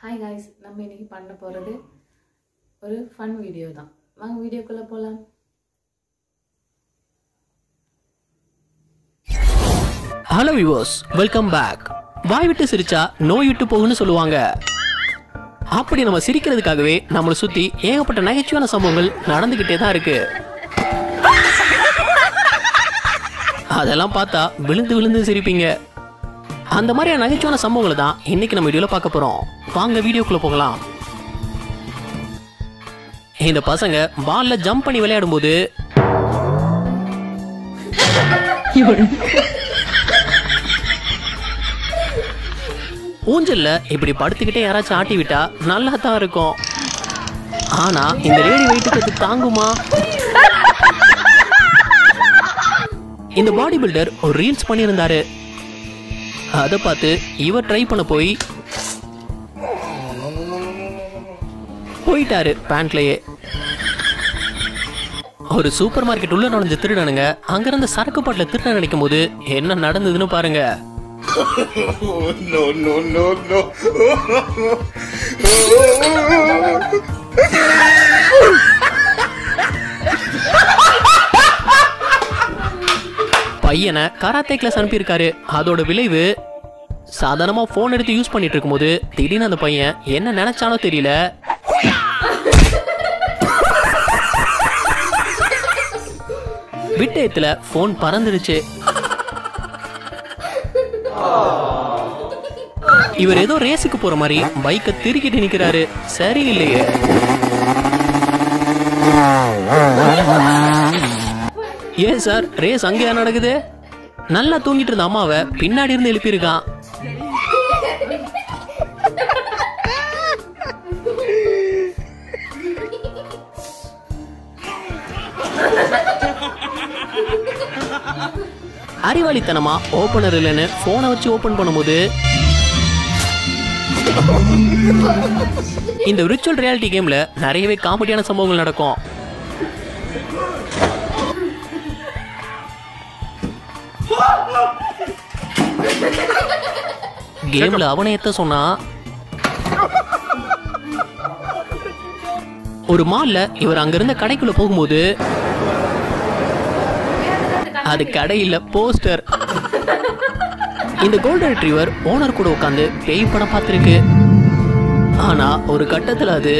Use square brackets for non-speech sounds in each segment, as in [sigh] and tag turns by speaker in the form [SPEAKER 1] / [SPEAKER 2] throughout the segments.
[SPEAKER 1] Hi guys நம்ம இன்னைக்கு பண்ண போகிறது ஒரு ஃபன் வீடியோ தான். வாங்க வீடியோக்குள்ளே போகலாம்
[SPEAKER 2] ஹலோ வியூவர்ஸ் வெல்கம் பேக் வாய் விட்டு சிரிச்சா நோய் விட்டு போகுன்னு சொல்லுவாங்க. அப்படி நம்ம சிரிக்கிறதுக்காகவே நம்மளை சுற்றி ஏகப்பட்ட நகைச்சுவான சம்பவங்கள் நடந்துக்கிட்டே தான் இருக்கு. அதெல்லாம் பார்த்தா விழுந்து விழுந்து சிரிப்பீங்க. அந்த மாதிரியான நகைச்சுவான சம்பவங்களை தான் இன்னைக்கு நம்ம வீடியோவில் பார்க்க போகிறோம் வாங்க வீடியோக்குள்ளே போகலாம். இந்த பசங்க பால்ல ஜம்ப் பண்ணி விளையாடும் போது ஊஞ்சல்ல இப்படி படுத்துக்கிட்டே யாராச்சும் ஆட்டி விட்டா நல்லா தான் இருக்கும். ஆனா இந்த லேடி வெயிட்டுக்கு தாங்குமா? இந்த பாடி பில்டர் ஒரு ரீல்ஸ் பண்ணியிருந்தாரு. அதை பார்த்து இவர் ட்ரை பண்ண போய் போயிட்டாரு பேண்ட்லயே ஒரு சூப்பர் மார்க்கெட் உள்ள நுழைஞ்ச திருடனுங்க. அங்கிருந்த சரக்கு பாட்டில திருட நினைக்கும் போது என்ன நடந்ததுன்னு பாருங்க. பையனை கராத்தே கிளாஸ் அனுப்பியிருக்காரு. அதோட விளைவு சாதாரணமா போன் எடுத்து யூஸ் பண்ணிட்டு இருக்கும்போது திடீர்னு அந்த பையன் என்ன நினைச்சானோ தெரியல. விட்டயத்துல போன் பறந்துடுச்சு இவர் ஏதோ ரேஸுக்கு போற மாதிரி பைக்கை திருக்கிட்டு நிக்கிறாரு. சரியில்லையே. ஏன் சார் ரேஸ் அங்கேயா நடக்குது? நல்லா தூங்கிட்டு இருந்த அம்மாவை பின்னாடி இருந்து எழுப்பியிருக்கான். அறிவாளித்தனமா ஓபனர் இல்லைன்னு போனை வச்சு ஓபன் பண்ணும்போது இந்த விர்ச்சுவல் ரியாலிட்டி கேம்ல நிறையவே காமெடியான சம்பவங்கள் நடக்கும். கேம்ல அவனை எத்த சொன்னா ஒரு மால்ல இவர் அங்கிருந்த கடைக்குள்ள போகும்போது அது கடையில் போஸ்டர். இந்த கோல்டன் ரிட்ரீவர் ஓனர் கூட உட்காந்து பேய் படம் பார்த்துருக்கு. ஆனால் ஒரு கட்டத்தில் அது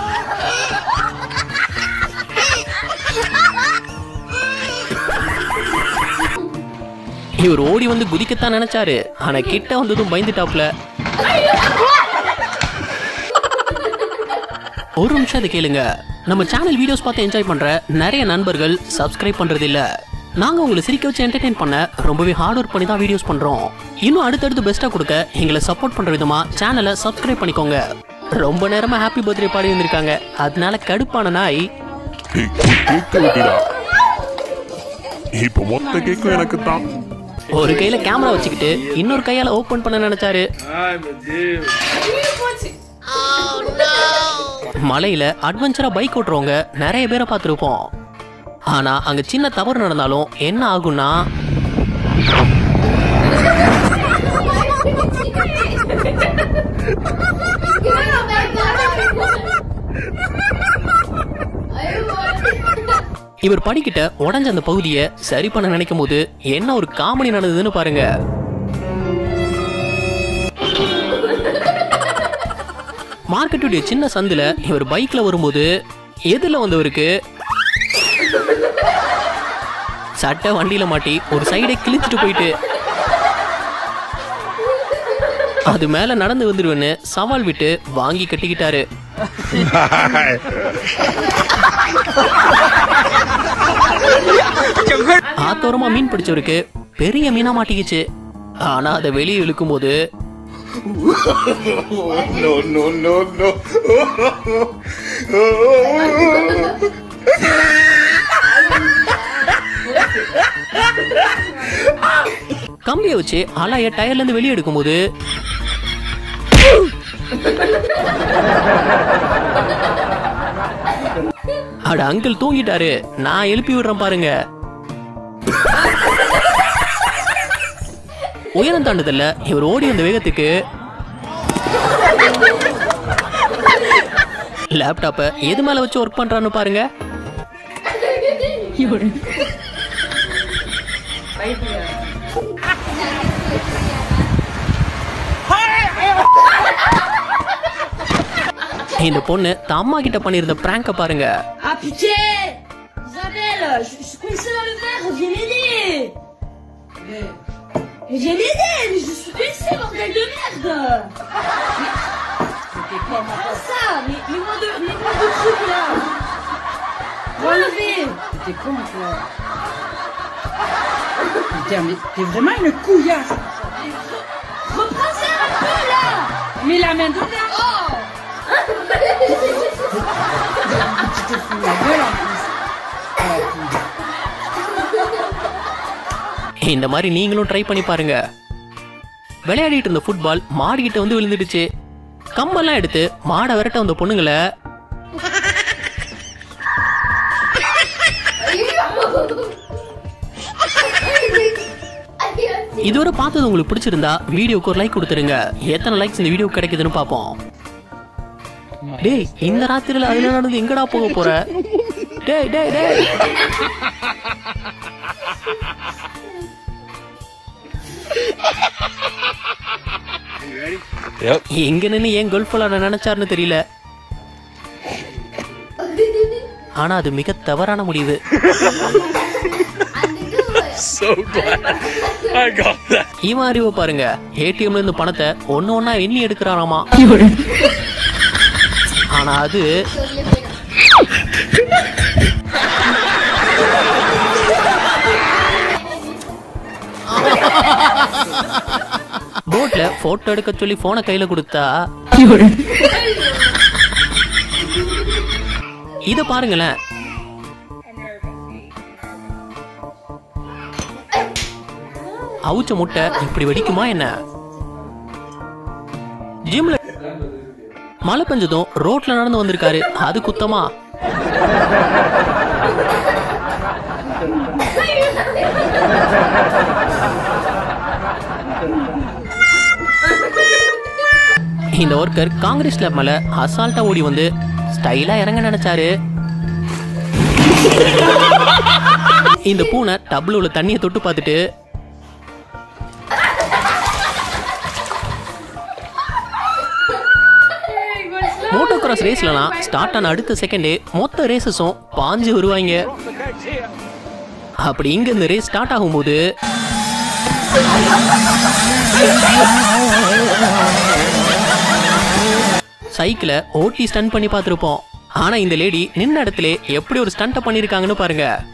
[SPEAKER 2] [laughs] இவர் ஓடி வந்து குதிக்கத்தான் நினைச்சாரு. ஆனா கிட்ட வந்ததும் பயந்துட்டாப்ல. ஒரு நிமிஷம் அதை கேளுங்க. நம்ம சேனல் வீடியோஸ் பார்த்து என்ஜாய் பண்ற நிறைய நண்பர்கள் சப்ஸ்கிரைப் பண்றது இல்ல நாங்க உங்களை சிரிக்க வச்சு என்டர்டெயின் பண்ண ரொம்பவே ஹார்ட் ஒர்க் பண்ணி தான் வீடியோஸ் பண்றோம். இன்னும் அடுத்தடுத்து பெஸ்ட்டா கொடுக்க எங்களை சப்போர்ட் பண்ற விதமா சேனலை சப்ஸ்கிரைப் பண்ணிக்கோங்க. ரொம்ப நேரமா ஹாப்பி பர்த்டே பாடி வந்திருக்காங்க அதனால கடுப்பான நாய்.
[SPEAKER 3] இப்போ இப்ப மொத்த கேக்கும் எனக்கு தான்
[SPEAKER 2] ஒரு கையில கேமரா வச்சுக்கிட்டு இன்னொரு கையால ஓபன் பண்ண நினைச்சாரு. மலையில அட்வென்ச்சரா பைக் ஓட்டுறவங்க நிறைய பேரை பார்த்துருப்போம். ஆனா அங்க சின்ன தவறு நடந்தாலும் என்ன ஆகும்னா இவர் படிக்கிட்ட உடஞ்ச அந்த பகுதியை சரி பண்ண நினைக்கும் போது என்ன ஒரு காமெடி நடந்ததுன்னு பாருங்க. மார்க்கெட்டுடைய சின்ன சந்தில் இவர் பைக்ல வரும்போது எதிரில் வந்தவருக்கு சட்டை வண்டியில மாட்டி ஒரு சைடை கிழிச்சிட்டு போயிட்டு. அது மேல நடந்து வந்துருவேன்னு சவால் விட்டு வாங்கி கட்டிக்கிட்டாரு. ஆத்தோரமா மீன் பிடிச்சவருக்கு பெரிய மீனா மாட்டிக்கிச்சு ஆனா அதை வெளியே இழுக்கும் போது. கம்பியை வச்சு அலாய டயர்ல இருந்து வெளியே எடுக்கும்போது அட அங்கிள் தூங்கிட்டாரு. நான் எழுப்பி விடுறேன் பாருங்க. உயரம் தாண்டுதல்ல. இவர் ஓடி வந்த வேகத்துக்கு. லேப்டாப்பை எது மேல வச்சு ஒர்க் பண்றான்னு பாருங்க. இந்த பொண்ணு தான் அம்மா கிட்ட பண்ணியிருந்த பிராங்க பாருங்க
[SPEAKER 4] Ah pitié Isabelle, je, je suis coincée dans le verre, viens m'aider Mais viens m'aider, mais je suis coincée, bordel de merde Mais comment ça Mais mets-moi de, mets-moi de trucs là Relevez
[SPEAKER 5] T'es con, toi. Putain, mais t'es vraiment une couillasse.
[SPEAKER 4] Reprends-en un peu là
[SPEAKER 5] Mais la main dedans.
[SPEAKER 2] இந்த மாதிரி நீங்களும் try பண்ணி பாருங்க. விளையாடிட்டு இருந்த football மாடிக்கிட்ட வந்து விழுந்துடுச்சு. கம்பெல்லாம் எடுத்து மாடை விரட்ட வந்த பொண்ணுங்களை. இதுவரை பார்த்தது உங்களுக்கு பிடிச்சிருந்தா வீடியோக்கு ஒரு லைக் கொடுத்துருங்க. எத்தனை லைக்ஸ் இந்த வீடியோ கிடைக்குதுன்னு பார்ப்போம். டேய் இந்த ராத்திரில அதுல நடந்து? எங்கடா போக போற? டேய் டேய் டேய். எங்க நின்னு ஏன் கோல்ஃப் விளையாட நினைச்சாருன்னு தெரியல. ஆனா அது மிக தவறான முடிவு.
[SPEAKER 3] So glad. I got that.
[SPEAKER 2] இவன் அறிவை பாருங்க. ஏடிஎம்ல இருந்து பணத்தை ஒண்ணு ஒண்ணா எண்ணி எடுக்கிறாராமா ஆனா அது போட்ல போட்டோ எடுக்க சொல்லி போனை கையில கொடுத்தா இத பாருங்களேன். அவுச்ச முட்டை இப்படி வெடிக்குமா என்ன? ஜிம்ல மழை பெஞ்சதும் ரோட்ல நடந்து வந்திருக்காரு. அது குத்தமா? இந்த ஒர்க்கர் காங்கிரஸ் கிளப் மேல அசால்ட்டா ஓடி வந்து ஸ்டைலா இறங்க நினைச்சாரு. இந்த பூனை டபுள் உள்ள தண்ணியை தொட்டு பார்த்துட்டு கிராஸ் ரேஸ்லலாம் ஸ்டார்ட் ஆன அடுத்த செகண்டே மொத்த ரேசஸும் பாஞ்சு வருவாங்க அப்படி இங்க இந்த ரேஸ் ஸ்டார்ட் ஆகும்போது சைக்கிளை ஓட்டி ஸ்டன் பண்ணி பார்த்துருப்போம். ஆனா இந்த லேடி நின்ன இடத்துல எப்படி ஒரு ஸ்டண்ட்டை பண்ணிருக்காங்கன்னு பாருங்க.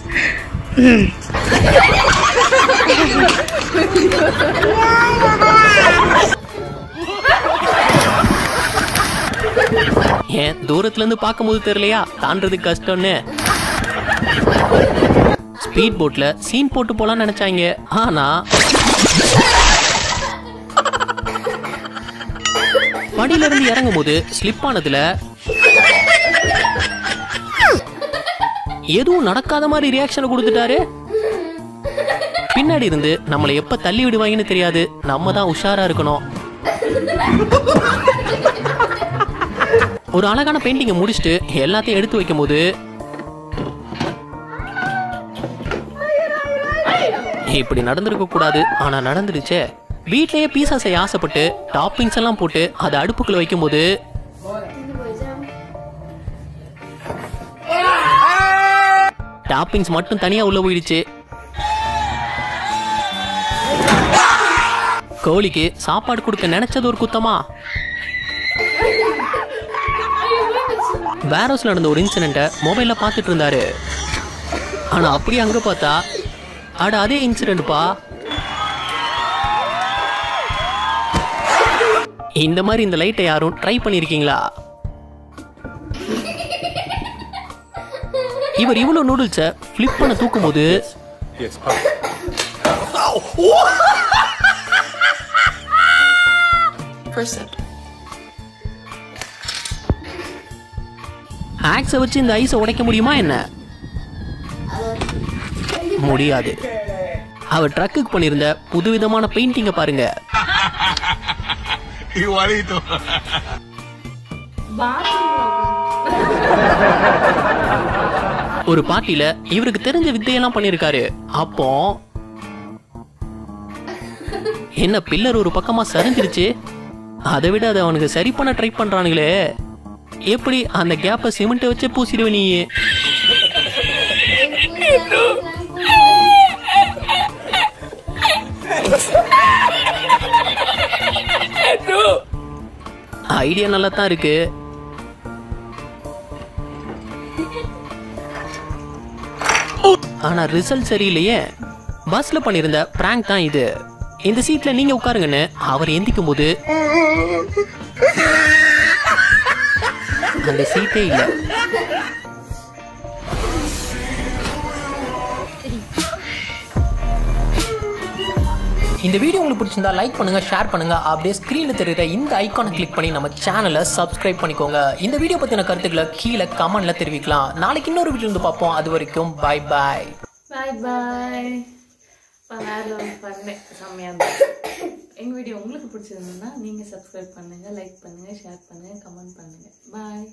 [SPEAKER 2] [laughs] [laughs] ஏன் தூரத்துல இருந்து பார்க்கும்போது தெரியலையா? தாண்டது கஷ்டம்னு. ஸ்பீட் போட்ல சீன் போட்டு போலாம்னு நினைச்சாங்க. ஆனா படியில இருந்து இறங்கும் போது ஸ்லிப் ஆனதுல எதுவும் நடக்காத மாதிரி ரியாக்ஷன் கொடுத்துட்டாரு. பின்னாடி இருந்து நம்மளை எப்ப தள்ளி விடுவாங்கன்னு தெரியாது. நம்ம தான் உஷாரா இருக்கணும். ஒரு அழகான பெயிண்டிங்கை முடிச்சுட்டு எல்லாத்தையும் எடுத்து வைக்கும்போது இப்படி நடந்திருக்க கூடாது. ஆனா நடந்துடுச்சே. வீட்லயே பீஸா செய்ய ஆசைப்பட்டு டாப்பிங்ஸ் எல்லாம் போட்டு அதை அடுப்புக்குள்ள வைக்கும்போது டாப்பிங்ஸ் மட்டும் தனியா உள்ள போயிடுச்சு. கோழிக்கு சாப்பாடு கொடுக்க நினைச்சது ஒரு குத்தமா? வேரோஸ்ல நடந்த ஒரு இன்சிடென்ட்டை மொபைலில் பார்த்துட்டு இருந்தாரு. ஆனால் அப்படியே அங்கே பார்த்தா அட அதே இன்சிடெண்ட்ப்பா இந்த மாதிரி இந்த லைட்டை யாரும் ட்ரை பண்ணியிருக்கீங்களா இவர் இவ்வளோ நூடுல்ஸை ஃப்ளிப் பண்ண தூக்கும்போது
[SPEAKER 3] போது pop.
[SPEAKER 2] ஆக்ஸை வச்சு இந்த ஐஸை உடைக்க முடியுமா என்ன? முடியாது. அவர் ட்ரக்குக்கு பண்ணியிருந்த புதுவிதமான பெயிண்டிங்கை பாருங்க. ஒரு பார்ட்டியில இவருக்கு தெரிஞ்ச வித்தையெல்லாம் பண்ணியிருக்காரு அப்போ என்ன பில்லர் ஒரு பக்கமா சரிஞ்சிருச்சு? அதை விட அதை அவனுக்கு சரி பண்ண ட்ரை பண்றானுங்களே. எப்படி அந்த கேப்பை சிமெண்ட் வச்சு பூசிடுவ நீ ஐடியா நல்லா தான் இருக்கு. ஆனா ரிசல்ட் சரியில்லையே. பஸ்ல பண்ணிருந்த பிராங்க் தான் இது. இந்த சீட்ல நீங்க உட்காருங்கன்னு அவர் எந்திக்கும் போது அந்த சீட்டே இல்லை. இந்த வீடியோ உங்களுக்கு பிடிச்சிருந்தா லைக் பண்ணுங்க ஷேர் பண்ணுங்க. அப்படியே ஸ்க்ரீனில் தெரியுற இந்த ஐகானை கிளிக் பண்ணி நம்ம சேனலை சப்ஸ்கிரைப் பண்ணிக்கோங்க. இந்த வீடியோ பற்றின கருத்துக்களை கீழே கமெண்ட்ல தெரிவிக்கலாம். நாளைக்கு இன்னொரு வீடியோ வந்து பார்ப்போம். அது வரைக்கும் பை பாய்
[SPEAKER 1] பாய் பாய் வேறு வந்து பண்ணேன் செம்மையாக இருந்துச்சு எங்கள் வீடியோ உங்களுக்கு பிடிச்சிருந்ததுன்னா நீங்கள் சப்ஸ்கிரைப் பண்ணுங்கள் லைக் பண்ணுங்கள் ஷேர் பண்ணுங்கள் கமெண்ட் பண்ணுங்கள் பாய்